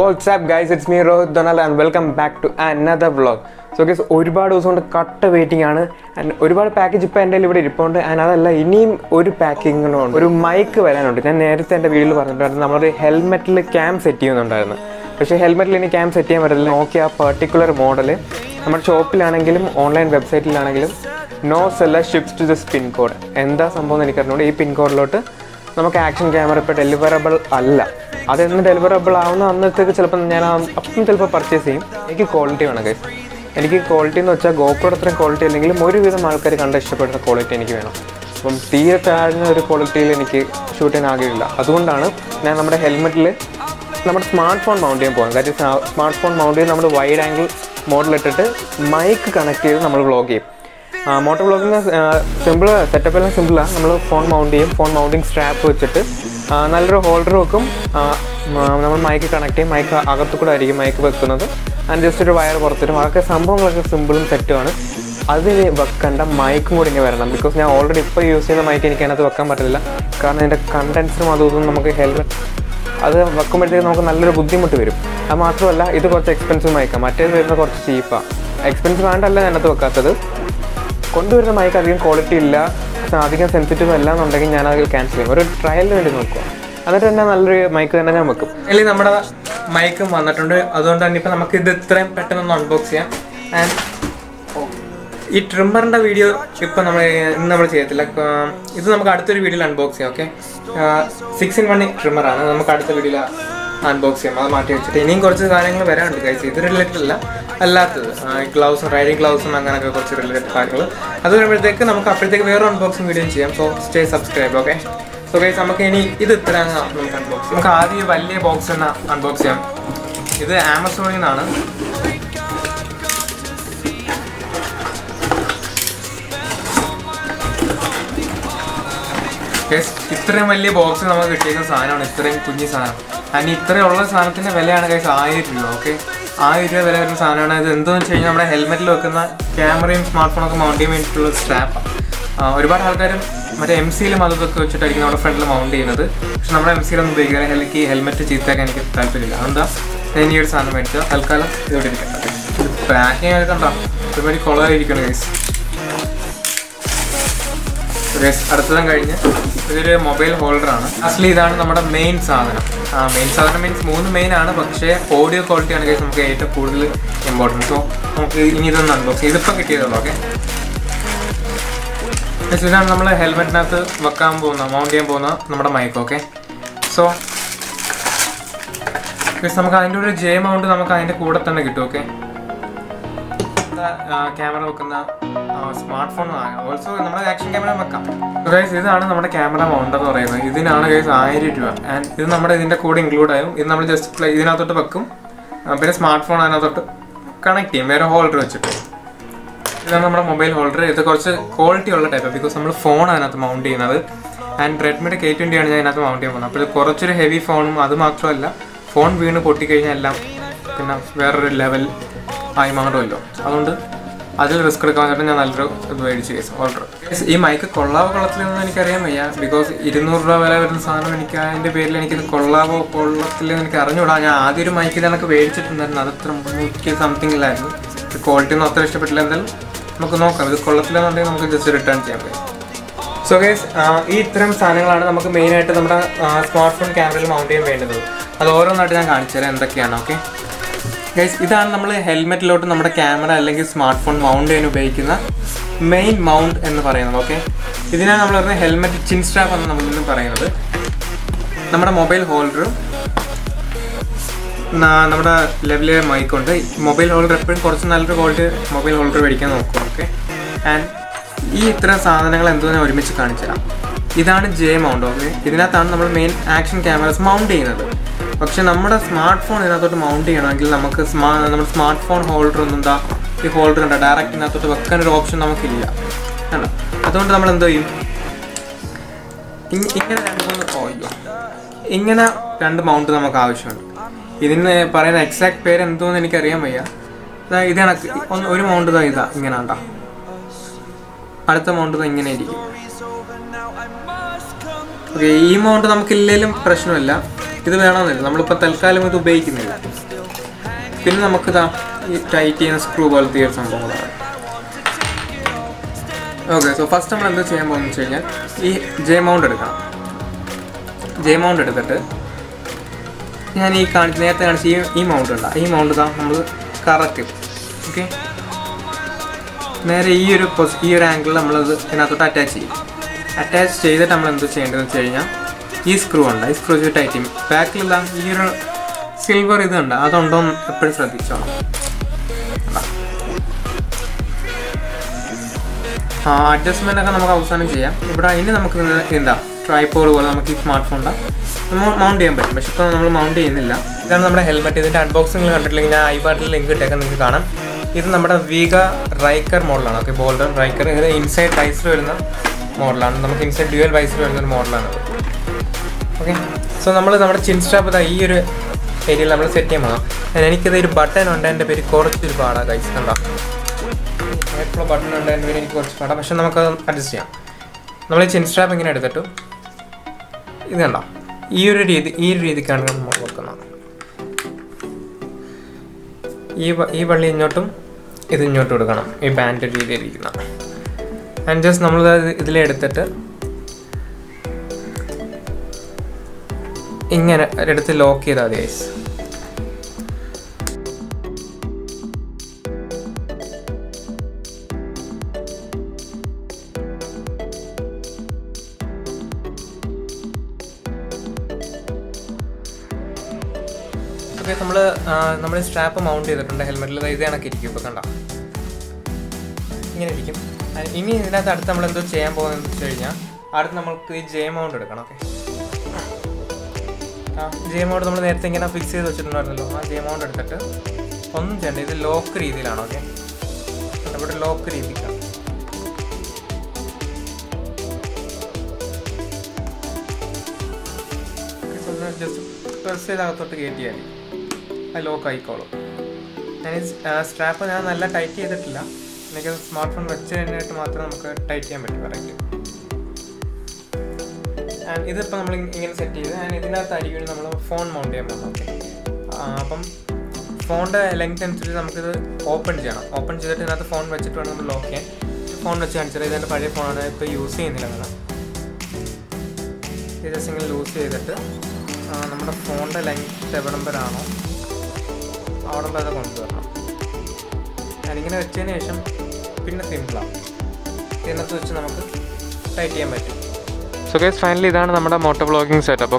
What's up guys it's me Rohit ദൊനാൽ and welcome back to another vlog so guys ഒരുപാട് ദിവസം കൊണ്ട് കട്ട waiting ആണ്. ആൻഡ് ഒരുപാട് പാക്കേജ് ഇപ്പോൾ എന്റെ ഇവിടെ ഇരിപ്പുണ്ട്. ആൻഡ് അതല്ല ഇനിയും ഒരു പാക്കിങ്ങിനുണ്ട് ഒരു മൈക്ക് വരാനുണ്ട്. ഞാൻ നേരത്തെ എന്റെ വീട്ടിൽ പറഞ്ഞിട്ടുണ്ടായിരുന്നു. നമ്മളൊരു ഹെൽമെറ്റിൽ ക്യാം സെറ്റ് ചെയ്യുന്നുണ്ടായിരുന്നു. പക്ഷേ ഹെൽമെറ്റിൽ ഇനി ക്യാം സെറ്റ് ചെയ്യാൻ പറ്റില്ല നോക്കിയ ആ പെർട്ടിക്കുലർ മോഡൽ നമ്മുടെ ഷോപ്പിലാണെങ്കിലും online വെബ്സൈറ്റിലാണെങ്കിലും no seller ships to this pin code എന്താ സംഭവം എന്ന് എനിക്കറിഞ്ഞുകൊണ്ട് ഈ പിൻ കോഡിലോട്ട് നമുക്ക് ആക്ഷൻ ക്യാമറ ഇപ്പോൾ ഡെലിവറബിൾ അല്ല. അതെന്ന് ഡെലിവറബിൾ ആവുന്ന അന്നത്തേക്ക് ചിലപ്പോൾ ഞാൻ അപ്പം ചിലപ്പോൾ പർച്ചേസ് ചെയ്യും. എനിക്ക് ക്വാളിറ്റി വേണം കൈസ് എനിക്ക് ക്വാളിറ്റി എന്ന് വെച്ചാൽ ഗോപ്രോയുടെ അത്രയും ക്വാളിറ്റി അല്ലെങ്കിലും ഒരുവിധം ആൾക്കാർ കണ്ട് ഇഷ്ടപ്പെടുന്ന ക്വാളിറ്റി എനിക്ക് വേണം. അപ്പം തീരെ താഴ്ന്ന ഒരു ക്വാളിറ്റിയിൽ എനിക്ക് ഷൂട്ട് ചെയ്യാൻ ആഗ്രഹമില്ല. അതുകൊണ്ടാണ് ഞാൻ നമ്മുടെ ഹെൽമെറ്റിൽ നമ്മുടെ സ്മാർട്ട് ഫോൺ മൗണ്ട് ചെയ്യാൻ പോകുന്നത്. കാര്യം സ്മാർട്ട് ഫോൺ മൗണ്ട് ചെയ്ത് നമ്മൾ വൈഡ് ആംഗിൾ മോഡലിട്ടിട്ട് മൈക്ക് കണക്ട് ചെയ്ത് നമ്മൾ വ്ളോഗ് ചെയ്യും. മോട്ടോർ ബ്ലോക്കിന് സിമ്പിൾ സെറ്റപ്പ് എല്ലാം സിമ്പിളാണ് നമ്മൾ ഫോൺ മൗണ്ട് ചെയ്യും. ഫോൺ മൗണ്ടിങ് സ്ട്രാപ്പ് വെച്ചിട്ട് നല്ലൊരു ഹോൾഡർ വെക്കും. നമ്മൾ മൈക്ക് കണക്ട് ചെയ്യും. മൈക്ക് അകത്തു കൂടെ ആയിരിക്കും മൈക്ക് വെക്കുന്നത്. ആൻഡ് ജസ്റ്റ് ഒരു വയർ പുറത്തിരും അതൊക്കെ സംഭവങ്ങളൊക്കെ സിമ്പിളും സെറ്റുമാണ് അതിൽ വെക്കേണ്ട മൈക്കും കൂടി ഇങ്ങനെ വരണം. ബിക്കോസ് ഞാൻ ഓൾറെഡി ഇപ്പോൾ യൂസ് ചെയ്യുന്ന മൈക്ക് എനിക്ക് അതിനകത്ത് വെക്കാൻ പറ്റില്ല കാരണം അതിന്റെ കണ്ടൻസറും അതും നമുക്ക് ഹെൽമെറ്റ് അത് വെക്കുമ്പോഴത്തേക്ക് നമുക്ക് നല്ലൊരു ബുദ്ധിമുട്ട് വരും. അത് മാത്രമല്ല ഇത് കുറച്ച് എക്സ്പെൻസീവ് മയക്കാം മറ്റേത് വരുന്നത് കുറച്ച് ചീപ്പാണ് എക്സ്പെൻസീവ് ആണ്ടല്ല അതിനകത്ത് വെക്കാത്തത്. കൊണ്ടുവരുന്ന മൈക്ക് അധികം ക്വാളിറ്റി ഇല്ല. അധികം സെൻസിറ്റീവ് അല്ല എന്നുണ്ടെങ്കിൽ ഞാൻ അത് ക്യാൻസൽ ചെയ്യും. ഒരു ട്രയലിന് വേണ്ടി നോക്കുക എന്നിട്ട് തന്നെ നല്ലൊരു മൈക്ക് തന്നെ ഞാൻ വെക്കും. അല്ലെങ്കിൽ നമ്മുടെ മൈക്കും വന്നിട്ടുണ്ട്. അതുകൊണ്ട് തന്നെ ഇപ്പം നമുക്ക് ഇത് ഇത്രയും പെട്ടെന്ന് അൺബോക്സ് ചെയ്യാം. ആൻഡ് ഈ ട്രിമ്മറിന്റെ വീഡിയോ ഇപ്പം നമ്മൾ ഇന്ന് നമ്മൾ ചെയ്യത്തില്ല. ഇത് നമുക്ക് അടുത്തൊരു വീഡിയോയിൽ അൺബോക്സ് ചെയ്യാം ഓക്കെ സിക്സ് ഇൻ വൺ ട്രിമ്മറാണ് നമുക്ക് അടുത്ത വീഡിയോയിൽ അൺബോക്സ് ചെയ്യാം. അത് മാറ്റി വെച്ചിട്ട് ഇനിയും കുറച്ച് കാര്യങ്ങൾ വരാനുണ്ട് കഴിച്ച് ഇത് റിലേറ്റഡ് അല്ല. അല്ലാത്തത്. ഗ്ലൗസും റൈഡിങ് ഗ്ലൗസും അങ്ങനെയൊക്കെ കുറച്ച് റിലേറ്റഡ് കാര്യങ്ങൾ അത് വരുമ്പോഴത്തേക്ക് നമുക്ക് അപ്പോഴത്തേക്ക് വേറെ അൺബോക്സിങ് വീഡിയോ ചെയ്യാം. So stay subscribe okay so guys നമുക്ക് ഇനി ഇത് ഇത്ര നമുക്ക് അൺബോക്സ് നമുക്ക് ആദ്യം വലിയ ബോക്സ് തന്നെ അൺബോക്സ് ചെയ്യാം. ഇത് ആമസോണിൽ നിന്നാണ് ഇത്രയും വലിയ ബോക്സ് നമുക്ക് കിട്ടിയിരിക്കുന്ന സാധനമാണ്. ഇത്രയും കുഞ്ഞു സാധനം. അതിന് ഇത്രയുള്ള സാധനത്തിന്റെ വിലയാണ് കൈസ് ആയിരം രൂപ ഓക്കെ ആയിരം രൂപ വില വരുന്ന സാധനമാണ്. ഇത് എന്താണെന്ന് വെച്ച് കഴിഞ്ഞാൽ നമ്മുടെ ഹെൽമെറ്റിൽ വെക്കുന്ന ക്യാമറയും സ്മാർട്ട് ഫോണൊക്കെ മൗണ്ട് ചെയ്യാൻ വേണ്ടിയിട്ടുള്ള സ്ട്രാപ്പാണ് ഒരുപാട് ആൾക്കാരും മറ്റേ എം സിയിലും അതൊക്കെ വെച്ചിട്ടായിരിക്കും നമ്മുടെ ഫ്രണ്ടിൽ മൗണ്ട് ചെയ്യുന്നത്. പക്ഷെ നമ്മുടെ എം സിയിലൊന്നും ഉപയോഗിക്കാൻ ഹെൽക്ക് ഹെൽമെറ്റ് ചീത്തയാക്കാൻ എനിക്ക് താല്പര്യമില്ല. അതെന്താ? ഞാൻ ഈ ഒരു സാധനം മേടിച്ചാൽ തൽക്കാലം ഇതോടെ ഇരിക്കട്ടെ. പാക്കിങ് ഒക്കെ കണ്ടോ? ഒരുപാട് കുളമായിരിക്കണം ഗൈസ് അടുത്തതും കഴിഞ്ഞ് ഇതൊരു മൊബൈൽ ഹോൾഡറാണ് അസലി ഇതാണ് നമ്മുടെ മെയിൻ സാധനം. മെയിൻ സാധനം മീൻസ് മൂന്ന് മെയിൻ ആണ് പക്ഷേ ഓഡിയോ ക്വാളിറ്റി ആണ് നമുക്ക് ഏറ്റവും കൂടുതൽ ഇമ്പോർട്ടന്റ് സോ നമുക്ക് ഇനി ഇതൊന്ന് അൺബോക്സ് ഇതിപ്പോൾ കിട്ടിയതുള്ളൂ ഓക്കെ ഇതാണ് നമ്മൾ ഹെൽമെറ്റിനകത്ത് വെക്കാൻ പോകുന്ന മൗണ്ട് ചെയ്യാൻ പോകുന്ന നമ്മുടെ മൈക്ക് ഓക്കെ സോ നമുക്ക് അതിന്റെ ഒരു ജെ മൗണ്ട് നമുക്ക് അതിന്റെ കൂടെ തന്നെ കിട്ടും ഓക്കെ ക്യാമറ വെക്കുന്ന സ്മാർട്ട് ഫോൺ ഓൾസോ നമ്മുടെ ആക്ഷൻ ക്യാമറ വെക്കാം. ഗൈസ് ഇതാണ് നമ്മുടെ ക്യാമറ മൗണ്ട് എന്ന് പറയുന്നത്. ഇതിനാണ് ഗൈസ് ആയിരം രൂപ. ആൻഡ് ഇത് നമ്മുടെ ഇതിന്റെ കൂടെ ഇൻക്ലൂഡ് ആയും. ഇത് നമ്മൾ ജസ്റ്റ് ഇതിനകത്തോട്ട് വെക്കും. പിന്നെ സ്മാർട്ട് ഫോൺ അതിനകത്തോട്ട് കണക്ട് ചെയ്യും. വേറെ ഹോൾഡർ വെച്ചിട്ട്. ഇതാണ് നമ്മുടെ മൊബൈൽ ഹോൾഡർ ഇത് കുറച്ച് ക്വാളിറ്റി ഉള്ള ടൈപ്പ് ബിക്കോസ് നമ്മൾ ഫോൺ അതിനകത്ത് മൗണ്ട് ചെയ്യുന്നത്. ആൻഡ് റെഡ്മിയുടെ കെ ട്വന്റി ആണ് ഞാൻ അതിനകത്ത് മൗണ്ട് ചെയ്യാൻ പോകുന്നത്. അപ്പോൾ ഇത് കുറച്ചൊരു ഹെവി ഫോണും അത് മാത്രമല്ല ഫോൺ വീണ് പൊട്ടിക്കഴിഞ്ഞാൽ എല്ലാം പിന്നെ വേറൊരു ലെവൽ ആയി മാറുമല്ലോ. അതുകൊണ്ട് അതിൽ റിസ്ക് എടുക്കാൻ വേണ്ടിയിട്ട് ഞാൻ നല്ലൊരു ഇത് മേടിച്ച് കേസ് ഓർഡർ ഈ മൈക്ക് കൊള്ളാവോ കൊള്ളത്തില്ലെന്ന് എനിക്കറിയാൻ വയ്യ. ബിക്കോസ് ഇരുന്നൂറ് രൂപ വില വരുന്ന സാധനം എനിക്ക് അതിന്റെ പേരിൽ എനിക്കിത് കൊള്ളാവോ കൊള്ളത്തില്ലെന്ന് എനിക്ക് അറിഞ്ഞുകൂടാ. ഞാൻ ആദ്യം ഒരു മൈക്ക് ഇതൊക്കെ മേടിച്ചിട്ടുണ്ടായിരുന്നു. അത് അത്ര സംതിങ് ഇല്ലായിരുന്നു. ക്വാളിറ്റി ഒന്നും അത്ര ഇഷ്ടപ്പെട്ടില്ല. എന്തായാലും നമുക്ക് നോക്കാം. ഇത് കൊള്ളത്തില്ലെന്നുണ്ടെങ്കിൽ നമുക്ക് ജസ്റ്റ് റിട്ടേൺ ചെയ്യാൻ പറ്റും സോ ഗൈസ് ഈ ഇത്തരം സാധനങ്ങളാണ് നമുക്ക് മെയിനായിട്ട് നമ്മുടെ സ്മാർട്ട് ഫോൺ ക്യാമറയിൽ മൗണ്ട് ചെയ്യാൻ വേണ്ടത്. അത് ഓരോന്നായിട്ട് ഞാൻ കാണിച്ചു തരാം എന്തൊക്കെയാണ്? ഓക്കെ ഗൈസ് ഇതാണ് നമ്മൾ ഹെൽമെറ്റിലോട്ട് നമ്മുടെ ക്യാമറ അല്ലെങ്കിൽ സ്മാർട്ട് ഫോൺ മൗണ്ട് ചെയ്യാൻ ഉപയോഗിക്കുന്ന മെയിൻ മൗണ്ട് എന്ന് പറയുന്നത് ഓക്കെ ഇതിനാണ് നമ്മൾ പറയുന്നത് ഹെൽമെറ്റ് ചിൻ സ്ട്രാപ്പ് എന്ന് നമ്മളിന്ന് പറയുന്നത്. നമ്മുടെ മൊബൈൽ ഹോൾഡറും നമ്മുടെ ലെവലിലെ മൈക്കുണ്ട് മൊബൈൽ ഹോൾഡർ എപ്പോഴും കുറച്ച് നല്ലൊരു ക്വാളിറ്റി മൊബൈൽ ഹോൾഡർ മേടിക്കാൻ നോക്കും ഓക്കെ ആൻഡ് ഈ ഇത്ര സാധനങ്ങൾ എന്തോ ഞാൻ ഒരുമിച്ച് കാണിച്ചു തരാം ഇതാണ് ജെ മൗണ്ട് ഓക്കെ ഇതിനകത്താണ് നമ്മൾ മെയിൻ ആക്ഷൻ ക്യാമറസ് മൗണ്ട് ചെയ്യുന്നത്. പക്ഷെ നമ്മുടെ സ്മാർട്ട് ഫോൺ ഇതിനകത്തോട്ട് മൗണ്ട് ചെയ്യണമെങ്കിൽ നമുക്ക് സ്മാ നമ്മുടെ സ്മാർട്ട് ഫോൺ ഹോൾഡർ ഒന്നും എന്താ ഈ ഹോൾഡർ ഉണ്ട് ഡയറക്റ്റ് ഇതിനകത്തോട്ട് വെക്കാൻ ഒരു ഓപ്ഷൻ നമുക്കില്ല. ആണ്. അതുകൊണ്ട് നമ്മൾ എന്തോ ചെയ്യും? ഇങ്- ഇങ്ങനെ രണ്ട് മൂന്ന് ഓയ്യോ ഇങ്ങനെ രണ്ട് മൗണ്ട് നമുക്ക് ആവശ്യമുണ്ട്. ഇതിന് പറയുന്ന എക്സാക്ട് പേര് എന്തോന്ന് എനിക്കറിയാൻ വയ്യ. ദാ ഇത് കണക്ക് ഒന്ന് ഒരു മൗണ്ട് ഇതാ ഇതാ ഇങ്ങനെ ഉണ്ടാ അടുത്ത മൗണ്ട് ഇങ്ങനെ ഇരിക്കും. ഓക്കെ ഈ മൗണ്ട് നമുക്ക് ഇല്ലെങ്കിലും പ്രശ്നമില്ല. ഇത് വേണമെന്നില്ല. നമ്മളിപ്പോൾ തൽക്കാലം ഇത് ഉപയോഗിക്കുന്നില്ല. പിന്നെ നമുക്കിതാ ഈ ടൈറ്റ് ചെയ്യുന്ന സ്ക്രൂ പോലത്തെ ഒരു സംഭവങ്ങളാണ് ഓക്കെ സോ ഫസ്റ്റ് നമ്മൾ എന്താ ചെയ്യാൻ പോകുന്നത് വെച്ച് കഴിഞ്ഞാൽ ഈ ജെ മൗണ്ട് എടുക്കണം. ജെ മൗണ്ട് എടുത്തിട്ട് ഞാൻ ഈ കാണിച്ച് നേരത്തെ കാണിച്ച ഈ ഈ മൗണ്ട് ഉണ്ട്? ഈ മൗണ്ട് ഇതാ നമ്മൾ കറക്റ്റ് ഓക്കെ നേരെ ഈ ഒരു ഈ ഒരു ആംഗിളിൽ നമ്മളത് ഇതിനകത്തോട്ട് അറ്റാച്ച് ചെയ്യും. അറ്റാച്ച് ചെയ്തിട്ട് നമ്മൾ എന്ത് ചെയ്യേണ്ടതെന്ന് വെച്ച് കഴിഞ്ഞാൽ ഈ സ്ക്രൂ ഉണ്ട് ഈ സ്ക്രൂ വെച്ച് ടൈറ്റ് ചെയ്യും. ബാക്കിലുള്ള ഈ ഒരു സിൽവർ ഇതുണ്ട് അതുണ്ടോ എപ്പോഴും ശ്രദ്ധിച്ചോണം. അഡ്ജസ്റ്റ്മെന്റ് ഒക്കെ നമുക്ക് അവസാനം ചെയ്യാം. ഇവിടെ ഇനി നമുക്ക് എന്താ ട്രൈപ്പോഡ് പോലെ നമുക്ക് ഈ സ്മാർട്ട് ഫോണിന്റെ മൗണ്ട് ചെയ്യാൻ പറ്റും. പക്ഷെ ഇപ്പോൾ നമ്മൾ മൗണ്ട് ചെയ്യുന്നില്ല. ഇതാണ് നമ്മുടെ ഹെൽമെറ്റ് ഇതിന്റെ അൺബോക്സിംഗ് കണ്ടിട്ടില്ലെങ്കിൽ ഞാൻ ഐ ബാട്ടിൽ ലിങ്ക് ഇട്ടേക്കാൻ നിങ്ങൾക്ക് കാണാം. ഇത് നമ്മുടെ വീഗ റൈക്കർ മോഡലാണ് ഓക്കെ ബോൾഡർ റൈക്കർ ഇത് ഇൻസൈഡ് വൈസർ വരുന്ന മോഡലാണ് നമുക്ക് ഇൻസൈഡ് ഡ്യുവൽ വൈസർ വരുന്ന ഒരു മോഡലാണ് ഓക്കെ സോ നമ്മൾ നമ്മുടെ ചിൻ ഇതാ ഈ ഒരു ഏരിയയിൽ നമ്മൾ സെറ്റ് ചെയ്യാൻ പോകാം എനിക്കിത് ഒരു ബട്ടൺ ഉണ്ട് എന്റെ പേര് കുറച്ചൊരു പാടാണ് കൈസ് കണ്ടോ? എപ്പോഴും ബട്ടൺ ഉണ്ട് എന്റെ പേര് എനിക്ക് കുറച്ച് പാടാം പക്ഷെ നമുക്ക് അഡ്ജസ്റ്റ് ചെയ്യാം. നമ്മൾ ഈ ചിൻ സ്ട്രാപ്പ് ഇങ്ങനെ എടുത്തിട്ട്. ഇത് കണ്ടോ? ഈ ഒരു രീതി ഈ ഒരു രീതിക്കാണ് നമ്മൾ വെക്കുന്നത്. ഈ ഈ വള്ളി ഇങ്ങോട്ടും ഇത് ഇങ്ങോട്ടും എടുക്കണം. ഈ ബാൻഡ് രീതിയിലിരിക്കുന്ന ആൻഡ് ജസ്റ്റ് നമ്മൾ ഇതിലെടുത്തിട്ട് ഇങ്ങനെ എടുത്ത് ലോക്ക് ചെയ്താൽ മതി ഗൈസ് ഓക്കെ നമ്മൾ നമ്മൾ സ്ട്രാപ്പ് മൗണ്ട് ചെയ്തിട്ടുണ്ട്. ഹെൽമെറ്റിൽ ഇത് കണക്ക് ഇരിക്കും. ഇപ്പോൾ കണ്ട? ഇങ്ങനെ ഇരിക്കും. ഇനി ഇതിനകത്ത് അടുത്ത് നമ്മൾ എന്തോ ചെയ്യാൻ പോകുന്നത് വെച്ച് കഴിഞ്ഞാൽ അടുത്ത് നമുക്ക് ഈ ജെ മൗണ്ട് എടുക്കണം ഓക്കെ ജെ മൗണ്ട് നമ്മൾ നേരത്തെ ഇങ്ങനെ ഫിക്സ് ചെയ്ത് വെച്ചിട്ടുണ്ടായിരുന്നല്ലോ. ആ ജെ എമൗണ്ട് എടുത്തിട്ട് ഒന്നും ചെയ്യണ്ട. ഇത് ലോക്ക് രീതിയിലാണ് ഓക്കെ ഇവിടെ ലോക്ക് രീതിക്കാണ് ജസ്റ്റ് പ്രസ് ചെയ്ത് അകത്തോട്ട് കയറ്റിയാൽ മതി. അത് ലോക്ക് ആയിക്കോളും. ഞാൻ സ്ട്രാപ്പ് ഞാൻ നല്ല ടൈറ്റ് ചെയ്തിട്ടില്ല. എനിക്ക് സ്മാർട്ട് ഫോൺ വെച്ച് കഴിഞ്ഞിട്ട് മാത്രമേ നമുക്ക് ടൈറ്റ് ചെയ്യാൻ പറ്റൂ കറക്റ്റ് ആൻഡ് ഇതിപ്പോൾ നമ്മൾ ഇങ്ങനെ സെറ്റ് ചെയ്ത് ആൻഡ് ഇതിനകത്തായിരിക്കും നമ്മൾ ഫോൺ മൗണ്ട് ചെയ്യാൻ പോകുന്നത്. ഓക്കെ അപ്പം ഫോണിന്റെ ലെങ്ത് അനുസരിച്ച് നമുക്കിത് ഓപ്പൺ ചെയ്യണം. ഓപ്പൺ ചെയ്തിട്ട് ഇതിനകത്ത് ഫോൺ വെച്ചിട്ട് വേണം നമ്മൾ ലോക്ക് ചെയ്യാൻ. ഫോൺ വെച്ച് കാണിച്ചത് ഇതെന്റെ പഴയ ഫോണാണ് ഇപ്പോൾ യൂസ് ചെയ്യുന്നില്ല അങ്ങനെ ഇത് ജസ്റ്റ് ഇങ്ങനെ ലൂസ് ചെയ്തിട്ട് നമ്മുടെ ഫോണിന്റെ ലെങ്ത് എവിടം വരാണോ അവിടെ വരെ കൊണ്ടുവരണം. ഞാനിങ്ങനെ വെച്ചതിന് ശേഷം പിന്നെ സിമ്പിളാണ് ഇതിനകത്ത് വെച്ച് നമുക്ക് ടൈറ്റ് ചെയ്യാൻ പറ്റും. സോ ഗൈസ് ഫൈനലി ഇതാണ് നമ്മുടെ moto blogging setup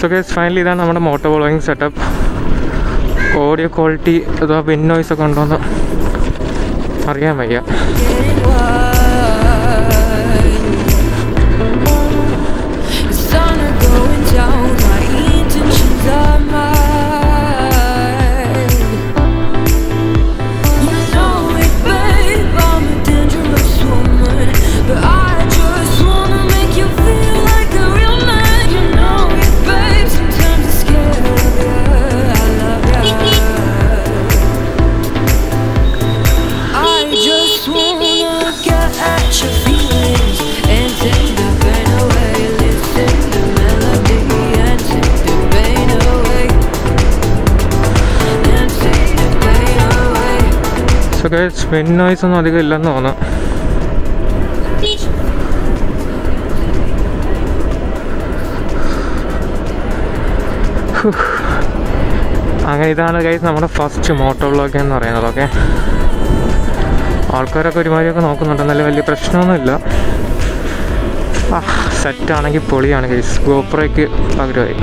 so guys finally ഇതാണ് നമ്മുടെ moto vlogging setup audio quality അഥവാ വിൻ നോയ്സ് ഒക്കെ ഉണ്ടോയെന്ന് അറിയാൻ വയ്യ. സോ ഗൈസ് നോയ്സ് ഒന്നും അധികം ഇല്ലെന്ന് തോന്നുന്നു അങ്ങനെ ഇതാണ് ഗൈസ് നമ്മുടെ ഫസ്റ്റ് മോട്ടോ ബ്ലോക്ക് എന്ന് പറയുന്നത് ഓക്കെ ആൾക്കാരൊക്കെ ഒരുമാതിരിയൊക്കെ നോക്കുന്നുണ്ട് നല്ല വലിയ പ്രശ്നമൊന്നുമില്ല. സെറ്റാണെങ്കിൽ പൊളിയാണ് ഗൈസ് ഗോപ്രയ്ക്ക് പകരമായി.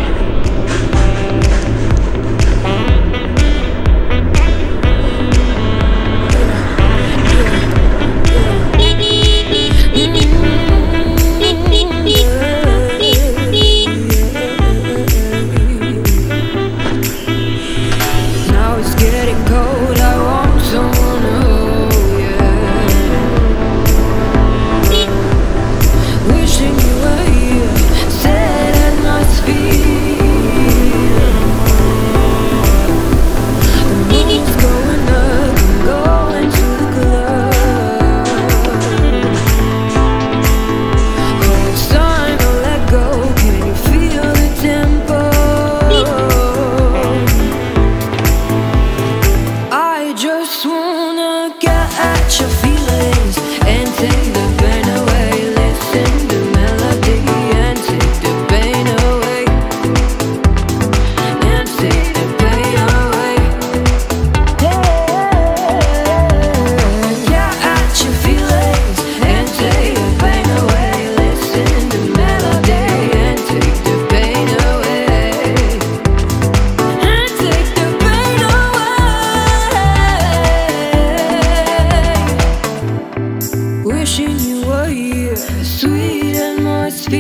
wishing you were here, sweet atmosphere.